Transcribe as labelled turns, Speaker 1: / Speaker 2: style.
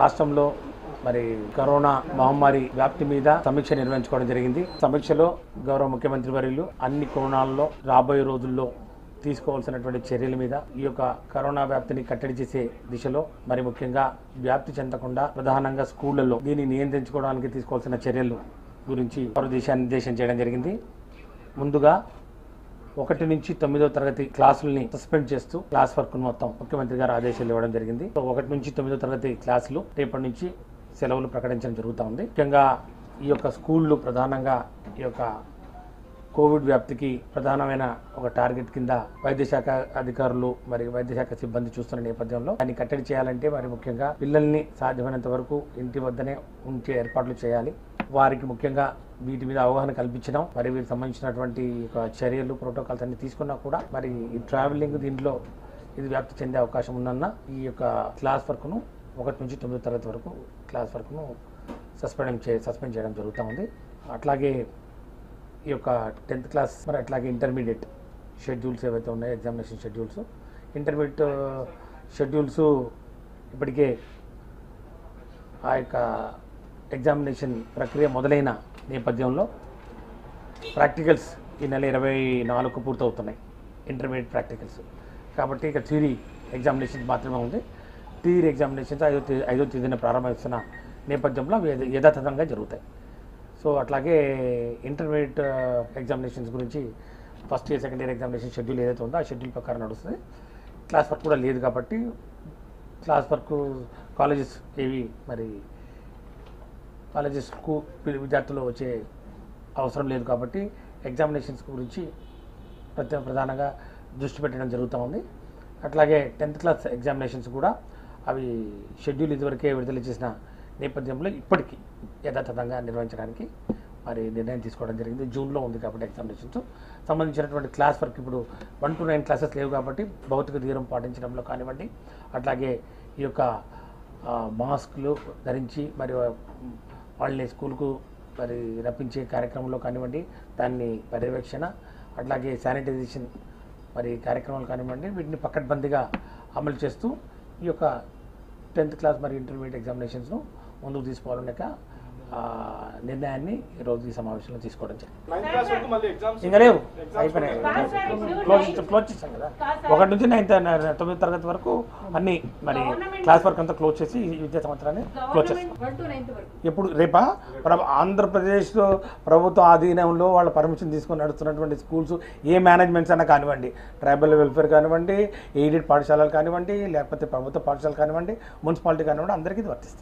Speaker 1: రాష్ట్రంలో మరి కరోనా మహమ్మారి వ్యాప్తి మీద సమీక్ష నిర్వహించుకోవడం జరిగింది. సమీక్షలో గౌరవ ముఖ్యమంత్రి వర్యులు అన్ని కోణాల్లో రాబోయే రోజుల్లో తీసుకోవాల్సినటువంటి చర్యల మీద ఈ యొక్క కరోనా వ్యాప్తిని కట్టడి చేసే దిశలో మరి ముఖ్యంగా వ్యాప్తి చెందకుండా ప్రధానంగా స్కూళ్ళలో దీన్ని నియంత్రించుకోవడానికి తీసుకోవాల్సిన చర్యలు గురించి దిశానిర్దేశం చేయడం జరిగింది. ముందుగా ఒకటి నుంచి తొమ్మిదో తరగతి క్లాసుల్ని సస్పెండ్ చేస్తూ క్లాస్ వర్క్ మొత్తం ముఖ్యమంత్రి గారు ఆదేశాలు ఇవ్వడం జరిగింది. ఒకటి నుంచి తొమ్మిదో తరగతి క్లాసులు రేపటి నుంచి సెలవులు ప్రకటించడం జరుగుతూ ఉంది. ముఖ్యంగా ఈ యొక్క స్కూళ్ళు ప్రధానంగా ఈ యొక్క కోవిడ్ వ్యాప్తికి ప్రధానమైన ఒక టార్గెట్ కింద వైద్యశాఖ అధికారులు మరి వైద్యశాఖ సిబ్బంది చూస్తున్న నేపథ్యంలో దాన్ని కట్టడి చేయాలంటే మరి ముఖ్యంగా పిల్లల్ని సాధ్యమైనంత వరకు ఇంటి వద్దనే ఉంచే ఏర్పాట్లు చేయాలి. వారికి ముఖ్యంగా వీటి మీద అవగాహన కల్పించడం మరి వీటికి సంబంధించినటువంటి చర్యలు ప్రోటోకాల్స్ అన్ని తీసుకున్నా కూడా మరి ఈ ట్రావెలింగ్ దీంట్లో ఇది వ్యాప్తి చెందే అవకాశం ఉందన్న ఈ యొక్క క్లాస్ వర్క్ను ఒకటి నుంచి తొమ్మిది తరగతి వరకు క్లాస్ వర్క్ను సస్పెండ్ చే సస్పెండ్ చేయడం జరుగుతూ ఉంది. అట్లాగే ఈ యొక్క టెన్త్ క్లాస్ మరి అట్లాగే ఇంటర్మీడియట్ షెడ్యూల్స్ ఏవైతే ఉన్నాయో ఎగ్జామినేషన్ షెడ్యూల్స్ ఇంటర్మీడియట్ షెడ్యూల్స్ ఇప్పటికే ఆ యొక్క ఎగ్జామినేషన్ ప్రక్రియ మొదలైన నేపథ్యంలో ప్రాక్టికల్స్ ఈ నెల ఇరవై నాలుగు పూర్తవుతున్నాయి. ఇంటర్మీడియట్ ప్రాక్టికల్స్ కాబట్టి ఇక థియరీ ఎగ్జామినేషన్స్ మాత్రమే ఉంది. థియరీ ఎగ్జామినేషన్స్ ఐదో తేదీ ఐదో తేదీన ప్రారంభిస్తున్న నేపథ్యంలో అవి యథాతథంగా జరుగుతాయి. సో అట్లాగే ఇంటర్మీడియట్ ఎగ్జామినేషన్స్ uh, గురించి first year second year examination schedule ఏదైతే ఉందో ఆ షెడ్యూల్ ప్రకారం నడుస్తుంది. క్లాస్ వర్క్ కూడా లేదు కాబట్టి క్లాస్ వర్క్ కాలేజెస్ ఏవి మరి కాలేజెస్కు విద్యార్థులు వచ్చే అవసరం లేదు కాబట్టి ఎగ్జామినేషన్స్ గురించి ప్రతి ప్రధానంగా దృష్టి పెట్టడం జరుగుతూ ఉంది. అట్లాగే టెన్త్ క్లాస్ ఎగ్జామినేషన్స్ కూడా అవి షెడ్యూల్ ఇదివరకే విడుదల చేసిన నేపథ్యంలో ఇప్పటికీ యథాతథంగా నిర్వహించడానికి మరి నిర్ణయం తీసుకోవడం జరిగింది. జూన్లో ఉంది కాబట్టి ఎగ్జామినేషన్స్ సంబంధించినటువంటి క్లాస్ వర్క్ ఇప్పుడు వన్ టు నైన్ క్లాసెస్ లేవు కాబట్టి భౌతిక దూరం పాటించడంలో కానివ్వండి అట్లాగే ఈ యొక్క మాస్క్లు మాస్కులు ధరించి మరియు వాళ్ళని స్కూల్కు మరి రప్పించే కార్యక్రమంలో కానివ్వండి దాన్ని పర్యవేక్షణ అట్లాగే శానిటైజేషన్ మరి కార్యక్రమాలు కానివ్వండి వీటిని పకడ్బందీగా అమలు చేస్తూ ఈ యొక్క టెన్త్ క్లాస్ మరియు ఇంటర్మీడియట్ ఎగ్జామినేషన్స్ను ముందుకు తీసుకోవాలనే నిర్ణయాన్ని ఈరోజు ఈ సమావేశంలో తీసుకోవడం జరిగింది.
Speaker 2: నైన్త్ క్లాస్ వరకు మళ్ళీ ఎగ్జామ్స్
Speaker 1: ఇంకా లేవు. అయిపోయినాయి. క్లోజ్ క్లోజ్ చేస్తాం కదా. ఒకటి నుంచి నైన్త్ తొమ్మిది తరగతి వరకు అన్ని మరి క్లాస్ వర్క్ అంతా క్లోజ్ చేసి ఈ విద్యా సంవత్సరాన్ని క్లోజ్ చేస్తాం. ఎప్పుడు? రేపా? ప్ర- ఆంధ్రప్రదేశ్లో ప్రభుత్వ ఆధీనంలో వాళ్ళ పర్మిషన్ తీసుకొని నడుస్తున్నటువంటి స్కూల్స్ ఏ మేనేజ్మెంట్స్ అయినా కానివ్వండి. ట్రైబల్ వెల్ఫేర్ కానివ్వండి ఎయిడెడ్ పాఠశాలలు కానివ్వండి లేకపోతే ప్రభుత్వ పాఠశాలలు కానివ్వండి మున్సిపాలిటీ కానివ్వండి అందరికీ ఇది వర్తిస్తుంది.